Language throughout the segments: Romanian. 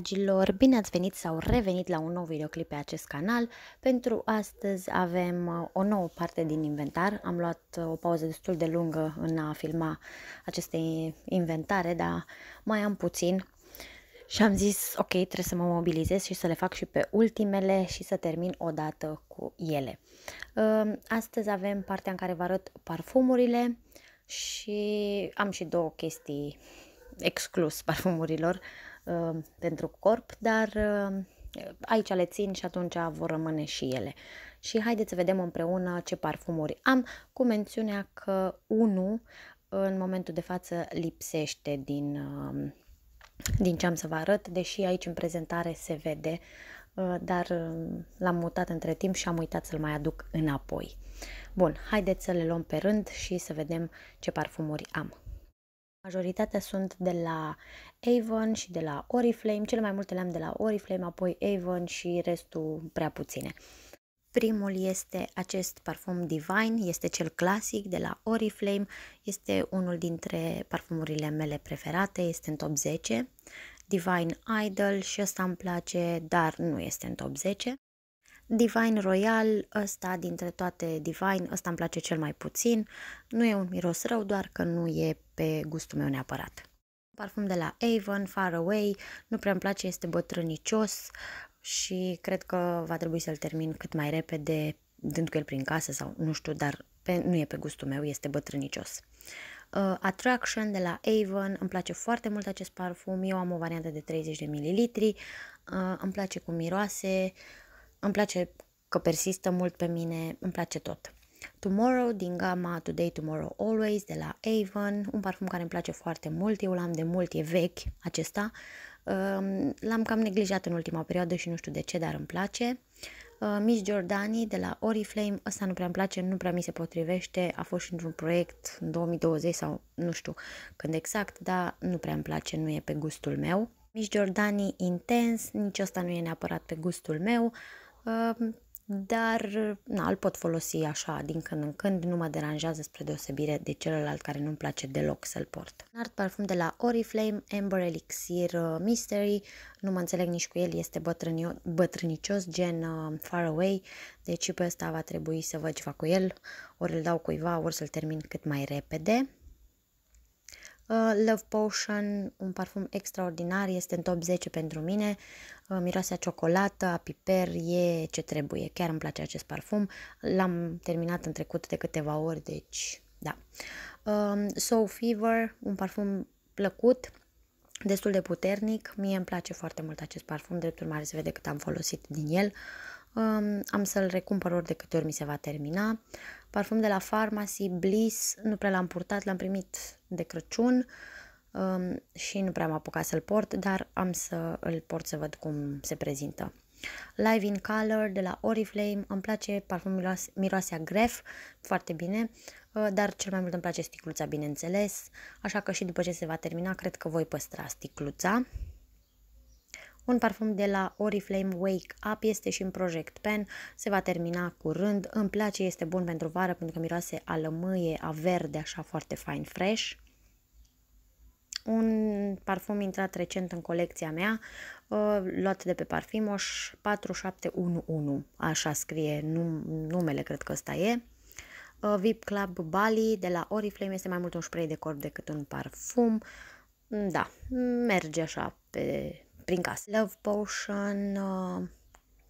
Dragilor, bine ați venit sau revenit la un nou videoclip pe acest canal. Pentru astăzi avem uh, o nouă parte din inventar. Am luat uh, o pauză destul de lungă în a filma aceste inventare, dar mai am puțin. Și am zis, ok, trebuie să mă mobilizez și să le fac și pe ultimele și să termin odată cu ele. Uh, astăzi avem partea în care vă arăt parfumurile și am și două chestii exclus parfumurilor uh, pentru corp, dar uh, aici le țin și atunci vor rămâne și ele. Și haideți să vedem împreună ce parfumuri am, cu mențiunea că unul în momentul de față lipsește din, uh, din ce am să vă arăt, deși aici în prezentare se vede, uh, dar uh, l-am mutat între timp și am uitat să-l mai aduc înapoi. Bun, haideți să le luăm pe rând și să vedem ce parfumuri am. Majoritatea sunt de la Avon și de la Oriflame, cele mai multe le-am de la Oriflame, apoi Avon și restul prea puține. Primul este acest parfum Divine, este cel clasic de la Oriflame, este unul dintre parfumurile mele preferate, este în top 10. Divine Idol și ăsta îmi place, dar nu este în top 10. Divine Royal, ăsta dintre toate Divine, ăsta îmi place cel mai puțin. Nu e un miros rău, doar că nu e pe gustul meu neapărat. Parfum de la Avon, Far Away, nu prea îmi place, este bătrânicios și cred că va trebui să-l termin cât mai repede, dând cu el prin casă sau nu știu, dar pe, nu e pe gustul meu, este bătrânicios. Uh, Attraction de la Avon, îmi place foarte mult acest parfum, eu am o variantă de 30 de ml, uh, îmi place cum miroase, îmi place că persistă mult pe mine, îmi place tot. Tomorrow din gama Today, Tomorrow, Always de la Avon, un parfum care îmi place foarte mult, eu l-am de mult, e vechi acesta, um, l-am cam neglijat în ultima perioadă și nu știu de ce, dar îmi place. Uh, Miss Giordani de la Oriflame, ăsta nu prea îmi place, nu prea mi se potrivește, a fost și într-un proiect în 2020 sau nu știu când exact, dar nu prea îmi place, nu e pe gustul meu. Miss Giordani Intense, nici ăsta nu e neapărat pe gustul meu, dar na, îl pot folosi așa din când în când, nu mă deranjează spre deosebire de celălalt care nu-mi place deloc să-l port. Un alt parfum de la Oriflame, Amber Elixir uh, Mystery, nu mă înțeleg nici cu el, este bătrânicios, gen uh, Far Away, deci pe ăsta va trebui să văd ce fac cu el, ori îl dau cuiva, ori să-l termin cât mai repede. Uh, Love Potion, un parfum extraordinar, este în top 10 pentru mine, uh, miroase a ciocolată, a piper, e ce trebuie, chiar îmi place acest parfum, l-am terminat în trecut de câteva ori, deci da. Um, Soul Fever, un parfum plăcut, destul de puternic, mie îmi place foarte mult acest parfum, dreptul mare se vede cât am folosit din el, um, am să-l recumpăr ori de câte ori mi se va termina. Parfum de la Pharmacy, Bliss, nu prea l-am purtat, l-am primit de Crăciun um, și nu prea am apucat să-l port, dar am să îl port să văd cum se prezintă. Live in Color de la Oriflame, îmi place parfumul miroase, miroase a gref, foarte bine, uh, dar cel mai mult îmi place sticluța, bineînțeles, așa că și după ce se va termina, cred că voi păstra sticluța. Un parfum de la Oriflame Wake Up este și în Project Pen, se va termina curând, îmi place, este bun pentru vară pentru că miroase a lămâie, a verde, așa foarte fine fresh. Un parfum intrat recent în colecția mea, uh, luat de pe Parfimoș 4711, așa scrie num numele, cred că ăsta e. Uh, VIP Club Bali de la Oriflame este mai mult un spray de corp decât un parfum. Da, merge așa pe prin casă. Love Potion, uh,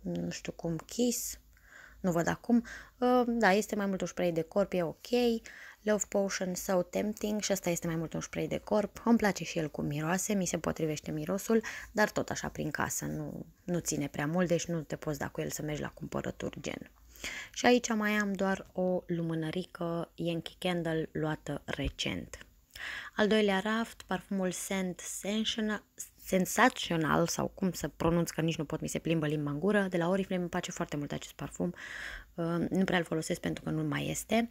nu știu cum, Kiss, nu văd acum. Uh, da, este mai mult un spray de corp, e ok. Love Potion So Tempting și asta este mai mult un spray de corp. Îmi place și el cu miroase, mi se potrivește mirosul, dar tot așa prin casă, nu, nu ține prea mult, deci nu te poți da cu el să mergi la cumpărături gen. Și aici mai am doar o lumânărică Yankee Candle luată recent. Al doilea raft, parfumul Scent sensațional sau cum să pronunț că nici nu pot, mi se plimbă limba în gură. De la Oriflame îmi place foarte mult acest parfum. Uh, nu prea îl folosesc pentru că nu mai este.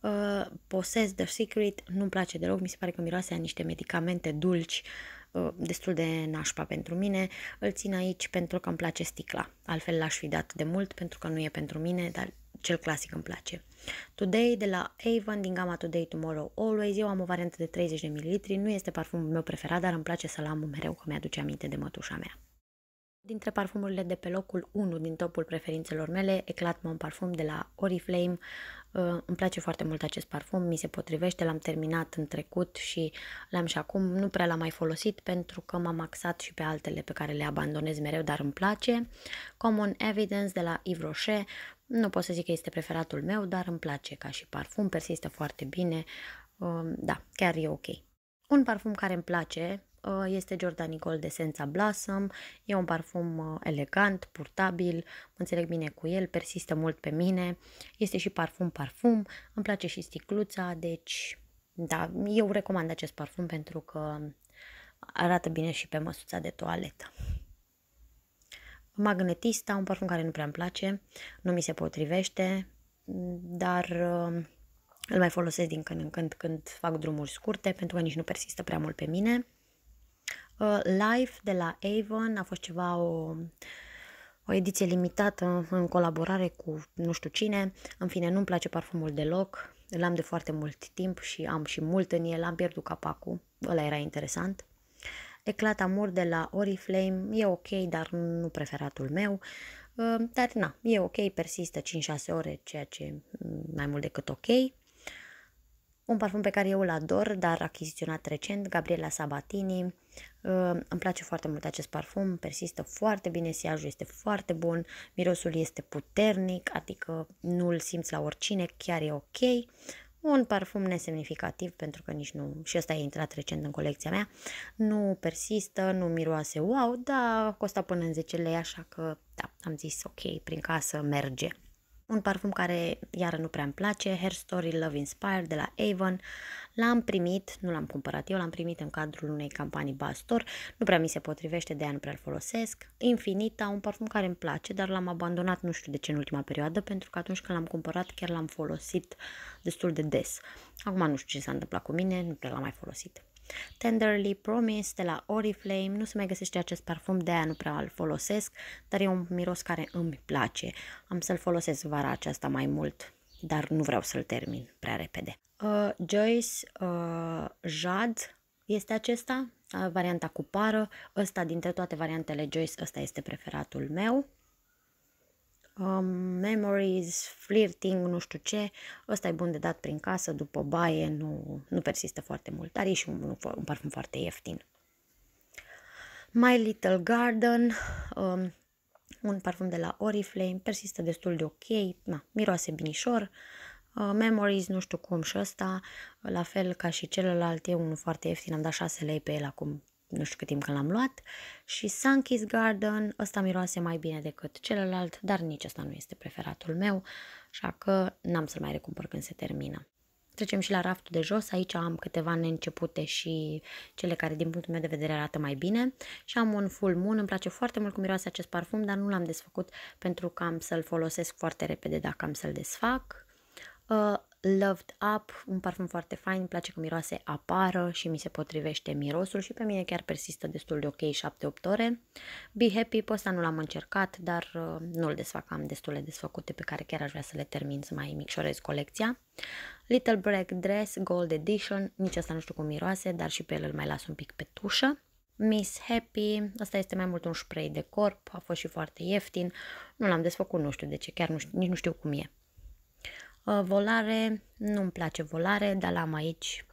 Uh, Possess The Secret nu-mi place deloc, mi se pare că miroase a niște medicamente dulci uh, destul de nașpa pentru mine. Îl țin aici pentru că îmi place sticla. Altfel l-aș fi dat de mult pentru că nu e pentru mine, dar cel clasic îmi place. Today de la Avon din gama Today Tomorrow Always. Eu am o variantă de 30 de ml, nu este parfumul meu preferat, dar îmi place să-l am mereu că mi-aduce aminte de mătușa mea. Dintre parfumurile de pe locul 1 din topul preferințelor mele, Eclat Mon Parfum de la Oriflame. Uh, îmi place foarte mult acest parfum, mi se potrivește, l-am terminat în trecut și l-am și acum. Nu prea l-am mai folosit pentru că m-am axat și pe altele pe care le abandonez mereu, dar îmi place. Common Evidence de la Yves Rocher. Nu pot să zic că este preferatul meu, dar îmi place ca și parfum, persistă foarte bine. Uh, da, chiar e ok. Un parfum care îmi place, Uh, este Giordani Gold Esența Blossom. E un parfum uh, elegant, purtabil, mă înțeleg bine cu el, persistă mult pe mine. Este și parfum-parfum, îmi place și sticluța, deci da, eu recomand acest parfum pentru că arată bine și pe măsuța de toaletă. Magnetista, un parfum care nu prea îmi place, nu mi se potrivește, dar uh, îl mai folosesc din când în când când fac drumuri scurte, pentru că nici nu persistă prea mult pe mine. Uh, Life de la Avon a fost ceva o, o ediție limitată în colaborare cu nu știu cine. În fine, nu-mi place parfumul deloc. Îl am de foarte mult timp și am și mult în el. Am pierdut capacul. Ăla era interesant. Eclat Amur de la Oriflame e ok, dar nu preferatul meu. Uh, dar na, e ok, persistă 5-6 ore, ceea ce mai mult decât ok. Un parfum pe care eu îl ador, dar achiziționat recent, Gabriela Sabatini. Uh, îmi place foarte mult acest parfum, persistă foarte bine, siajul este foarte bun, mirosul este puternic, adică nu îl simți la oricine, chiar e ok. Un parfum nesemnificativ, pentru că nici nu, și ăsta a intrat recent în colecția mea, nu persistă, nu miroase wow, dar costa până în 10 lei, așa că da, am zis ok, prin casă merge. Un parfum care iară nu prea îmi place, Hair Story Love Inspired de la Avon. L-am primit, nu l-am cumpărat eu, l-am primit în cadrul unei campanii Bastor. Nu prea mi se potrivește, de aia nu prea îl folosesc. Infinita, un parfum care îmi place, dar l-am abandonat nu știu de ce în ultima perioadă, pentru că atunci când l-am cumpărat chiar l-am folosit destul de des. Acum nu știu ce s-a întâmplat cu mine, nu prea l-am mai folosit. Tenderly Promise de la Oriflame, nu se mai găsește acest parfum, de aia nu prea îl folosesc, dar e un miros care îmi place. Am să-l folosesc vara aceasta mai mult, dar nu vreau să-l termin prea repede. Uh, Joyce uh, Jad este acesta, uh, varianta cu pară. Ăsta dintre toate variantele Joyce, ăsta este preferatul meu um, memories, flirting, nu știu ce, ăsta e bun de dat prin casă, după baie, nu, nu persistă foarte mult, dar e și un, un parfum foarte ieftin. My Little Garden, um, un parfum de la Oriflame, persistă destul de ok, na, miroase binișor, uh, Memories, nu știu cum și ăsta, la fel ca și celălalt, e unul foarte ieftin, am dat 6 lei pe el acum nu știu cât timp când l-am luat și Sunkiss Garden, ăsta miroase mai bine decât celălalt, dar nici ăsta nu este preferatul meu, așa că n-am să-l mai recumpăr când se termină. Trecem și la raftul de jos, aici am câteva neîncepute și cele care din punctul meu de vedere arată mai bine și am un Full Moon, îmi place foarte mult cum miroase acest parfum, dar nu l-am desfăcut pentru că am să-l folosesc foarte repede dacă am să-l desfac. Uh, Loved Up, un parfum foarte fain, îmi place că miroase apară și mi se potrivește mirosul și pe mine chiar persistă destul de ok 7-8 ore. Be Happy, pe ăsta nu l-am încercat, dar uh, nu-l desfac, am destule desfăcute pe care chiar aș vrea să le termin să mai micșorez colecția. Little Black Dress Gold Edition, nici asta nu știu cum miroase, dar și pe el îl mai las un pic pe tușă. Miss Happy, asta este mai mult un spray de corp, a fost și foarte ieftin, nu l-am desfăcut, nu știu de ce, chiar nu știu, nici nu știu cum e. Uh, volare, nu-mi place volare, dar l-am aici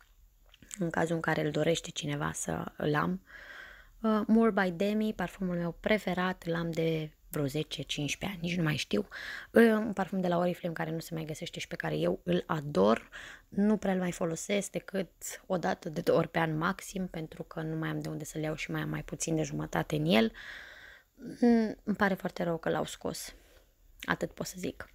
în cazul în care îl dorește cineva să îl am. Uh, More by Demi, parfumul meu preferat, l-am de vreo 10-15 ani, nici nu mai știu. Uh, un parfum de la Oriflame care nu se mai găsește și pe care eu îl ador. Nu prea îl mai folosesc decât o dată de două ori pe an maxim, pentru că nu mai am de unde să-l iau și mai am mai puțin de jumătate în el. Mm, îmi pare foarte rău că l-au scos. Atât pot să zic.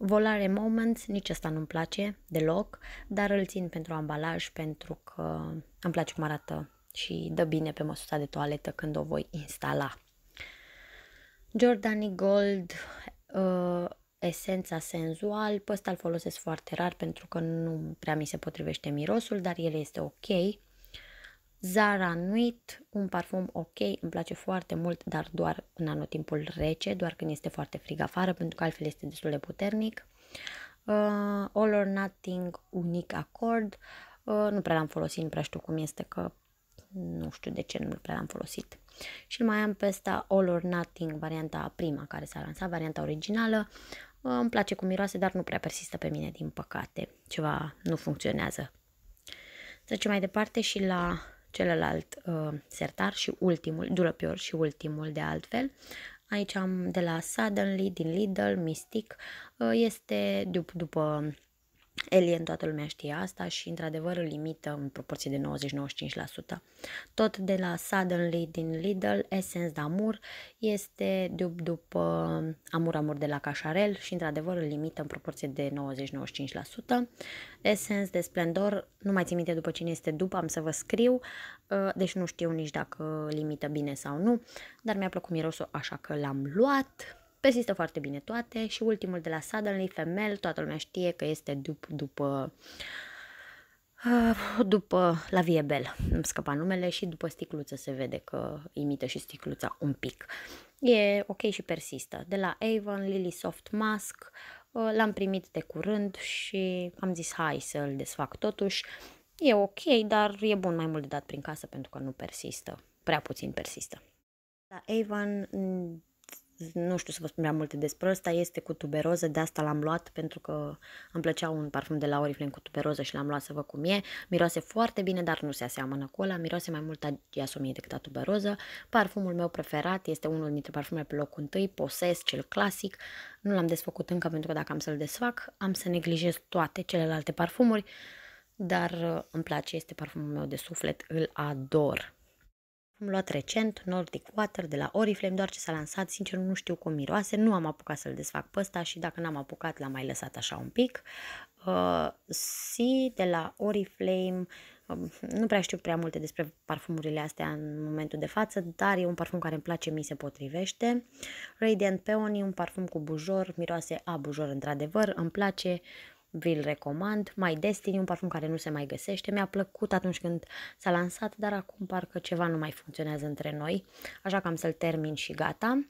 Volare Moments, nici asta nu-mi place deloc, dar îl țin pentru ambalaj pentru că îmi place cum arată și dă bine pe măsuța de toaletă când o voi instala. Jordani Gold, uh, esența senzual, pe ăsta îl folosesc foarte rar pentru că nu prea mi se potrivește mirosul, dar el este ok. Zara Nuit, un parfum ok, îmi place foarte mult, dar doar în anotimpul rece, doar când este foarte frig afară, pentru că altfel este destul de puternic. Uh, All or Nothing Unique Accord, uh, nu prea l-am folosit, nu prea știu cum este, că nu știu de ce nu prea l-am folosit. Și mai am pe ăsta All or Nothing, varianta prima care s-a lansat, varianta originală. Uh, îmi place cum miroase, dar nu prea persistă pe mine, din păcate. Ceva nu funcționează. Trecem mai departe și la celălalt uh, sertar și ultimul, Durapior și ultimul de altfel. Aici am de la Suddenly din Lidl, Mystic, uh, este dup- după Alien, toată lumea știe asta și într-adevăr îl limită în proporție de 90-95%. Tot de la Suddenly din Lidl, Essence d'Amour este dup după Amur Amur de la Cașarel și într-adevăr îl limită în proporție de 90-95%. Essence de Splendor, nu mai țin minte după cine este după, am să vă scriu, uh, deci nu știu nici dacă limită bine sau nu, dar mi-a plăcut mirosul așa că l-am luat Persistă foarte bine toate și ultimul de la Suddenly, Femel, toată lumea știe că este dup, după uh, după la Vie Bell, îmi scăpa numele și după sticluță se vede că imită și sticluța un pic. E ok și persistă. De la Avon, Lily Soft Mask, uh, l-am primit de curând și am zis hai să-l desfac totuși. E ok, dar e bun mai mult de dat prin casă pentru că nu persistă, prea puțin persistă. La Avon nu știu să vă spun prea multe despre ăsta, este cu tuberoză, de asta l-am luat pentru că îmi plăcea un parfum de la Oriflame cu tuberoză și l-am luat să văd cum e. Miroase foarte bine, dar nu se aseamănă cu ăla, miroase mai mult a giasomie decât a tuberoză. Parfumul meu preferat este unul dintre parfumele pe locul întâi, Poses, cel clasic. Nu l-am desfăcut încă pentru că dacă am să-l desfac, am să neglijez toate celelalte parfumuri, dar uh, îmi place, este parfumul meu de suflet, îl ador. Am luat recent Nordic Water de la Oriflame, doar ce s-a lansat, sincer nu știu cum miroase, nu am apucat să-l desfac pe ăsta și dacă n-am apucat l-am mai lăsat așa un pic. Uh, si de la Oriflame, uh, nu prea știu prea multe despre parfumurile astea în momentul de față, dar e un parfum care îmi place, mi se potrivește. Radiant Peony, un parfum cu bujor, miroase a bujor într-adevăr, îmi place, vi-l recomand. My Destiny, un parfum care nu se mai găsește. Mi-a plăcut atunci când s-a lansat, dar acum parcă ceva nu mai funcționează între noi, așa că am să-l termin și gata.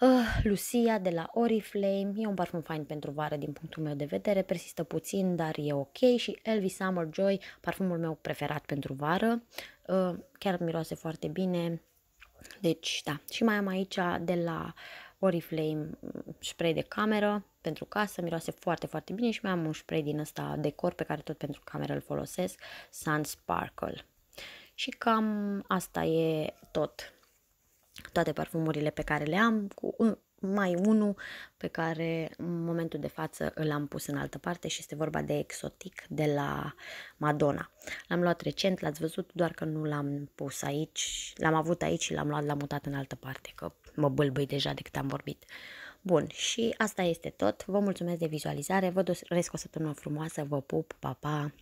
Uh, Lucia de la Oriflame, e un parfum fain pentru vară din punctul meu de vedere, persistă puțin, dar e ok. Și Elvis Summer Joy, parfumul meu preferat pentru vară, uh, chiar miroase foarte bine, deci da, și mai am aici de la Oriflame spray de cameră pentru casă, miroase foarte, foarte bine și mai am un spray din ăsta decor pe care tot pentru cameră îl folosesc, Sun Sparkle. Și cam asta e tot. Toate parfumurile pe care le am, cu mai unul pe care în momentul de față îl am pus în altă parte și este vorba de Exotic de la Madonna. L-am luat recent, l-ați văzut, doar că nu l-am pus aici, l-am avut aici și l-am luat, l-am mutat în altă parte, că mă bâlbâi deja de cât am vorbit. Bun, și asta este tot. Vă mulțumesc de vizualizare, vă doresc o săptămână frumoasă, vă pup, pa, pa!